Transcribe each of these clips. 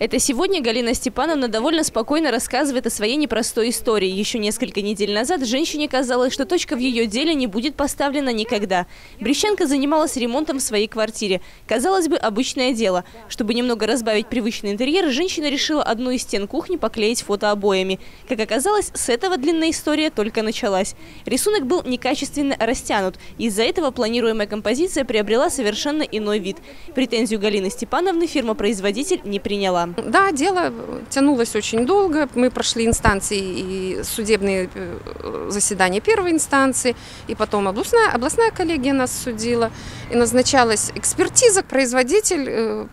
Это сегодня Галина Степановна довольно спокойно рассказывает о своей непростой истории. Еще несколько недель назад женщине казалось, что точка в ее деле не будет поставлена никогда. Брещенко занималась ремонтом в своей квартире. Казалось бы, обычное дело. Чтобы немного разбавить привычный интерьер, женщина решила одну из стен кухни поклеить фотообоями. Как оказалось, с этого длинная история только началась. Рисунок был некачественно растянут. Из-за этого планируемая композиция приобрела совершенно иной вид. Претензию Галины Степановны фирма-производитель не приняла. Да, дело тянулось очень долго. Мы прошли инстанции и судебные э, заседания первой инстанции, и потом областная, областная коллегия нас судила. И назначалась экспертиза. Производитель э,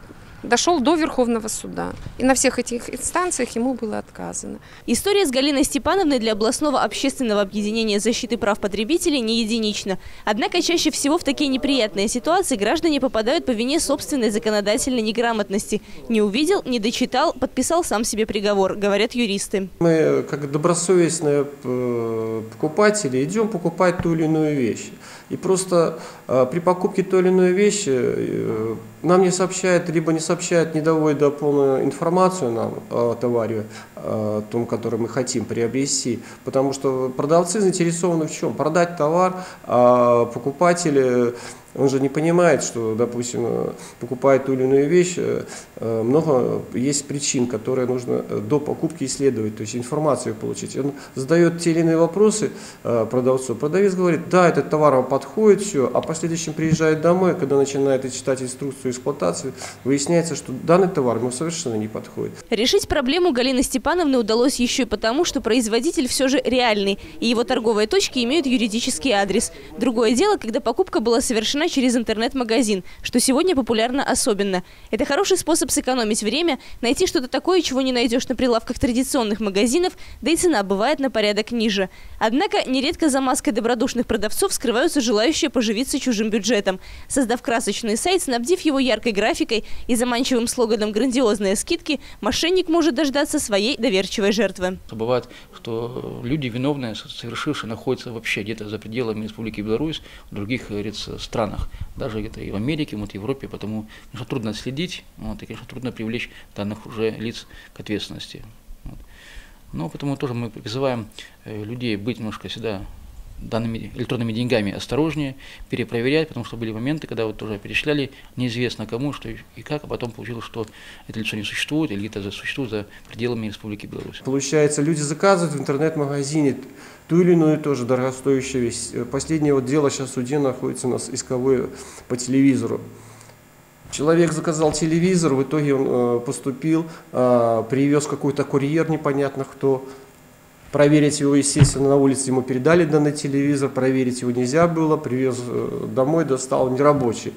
дошел до Верховного суда. И на всех этих инстанциях ему было отказано. История с Галиной Степановной для областного общественного объединения защиты прав потребителей не единична. Однако чаще всего в такие неприятные ситуации граждане попадают по вине собственной законодательной неграмотности. Не увидел, не дочитал, подписал сам себе приговор, говорят юристы. Мы, как добросовестные э, покупатели, идем покупать ту или иную вещь. И просто э, при покупке той или иной вещи э, нам не сообщают, либо не сообщают, не доводят полную информацию нам о товаре, о том, который мы хотим приобрести. Потому что продавцы заинтересованы в чем? Продать товар, а покупатели он же не понимает, что, допустим, покупает ту или иную вещь, э, много есть причин, которые нужно до покупки исследовать, то есть информацию получить. Он задает те или иные вопросы продавцу. Продавец говорит, да, этот товар вам подходит, все, а последующем приезжает домой, когда начинает читать инструкцию эксплуатации, выясняется, что данный товар ему совершенно не подходит. Решить проблему Галины Степановны удалось еще и потому, что производитель все же реальный, и его торговые точки имеют юридический адрес. Другое дело, когда покупка была совершена через интернет-магазин, что сегодня популярно особенно. Это хороший способ сэкономить время, найти что-то такое, чего не найдешь на прилавках традиционных магазинов, да и цена бывает на порядок ниже. Однако нередко за маской добродушных продавцов скрываются желающие поживиться чужим бюджетом. Создав красочный сайт, снабдив его яркой графикой и заманчивым слоганом «Грандиозные скидки», мошенник может дождаться своей доверчивой жертвы. Бывает, что люди виновные, совершившие, находятся вообще где-то за пределами Республики Беларусь, в других говорится, странах, даже где-то и в Америке, вот, в Европе, потому конечно, трудно следить, вот, и, конечно, трудно привлечь данных уже лиц к ответственности. Вот. Но поэтому тоже мы призываем э, людей быть немножко всегда данными электронными деньгами осторожнее, перепроверять, потому что были моменты, когда вот тоже перечисляли неизвестно кому, что и как, а потом получилось, что это лицо не существует или где-то существует за пределами Республики Беларусь. Получается, люди заказывают в интернет-магазине ту или иную тоже дорогостоящую вещь. Последнее вот дело сейчас в суде находится у нас исковое по телевизору. Человек заказал телевизор, в итоге он э, поступил, э, привез какой-то курьер непонятно кто, Проверить его, естественно, на улице ему передали данный телевизор, проверить его нельзя было, привез э, домой, достал нерабочий.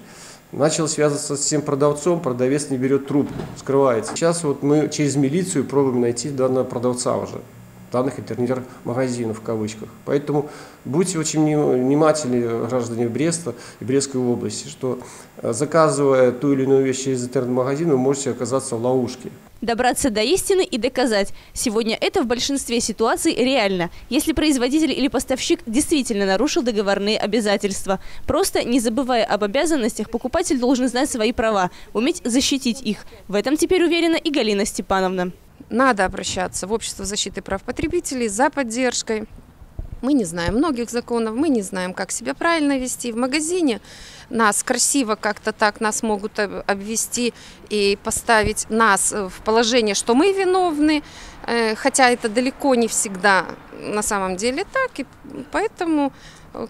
Начал связываться с тем продавцом, продавец не берет трубку, скрывается. Сейчас вот мы через милицию пробуем найти данного продавца уже данных интернет-магазинов в кавычках. Поэтому будьте очень внимательны, граждане Бреста и Брестской области, что э, заказывая ту или иную вещь из интернет-магазина, вы можете оказаться в ловушке. Добраться до истины и доказать. Сегодня это в большинстве ситуаций реально, если производитель или поставщик действительно нарушил договорные обязательства. Просто не забывая об обязанностях, покупатель должен знать свои права, уметь защитить их. В этом теперь уверена и Галина Степановна. Надо обращаться в Общество защиты прав потребителей за поддержкой. Мы не знаем многих законов, мы не знаем, как себя правильно вести в магазине. Нас красиво как-то так нас могут обвести и поставить нас в положение, что мы виновны, э, хотя это далеко не всегда на самом деле так. И поэтому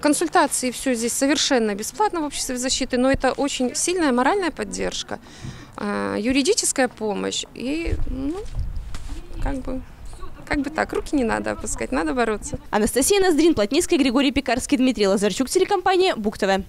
консультации все здесь совершенно бесплатно в обществе защиты, но это очень сильная моральная поддержка, э, юридическая помощь и ну, как бы как бы так, руки не надо опускать, надо бороться. Анастасия Ноздрин, Плотницкая, Григорий Пекарский, Дмитрий Лазарчук, телекомпания Буктова.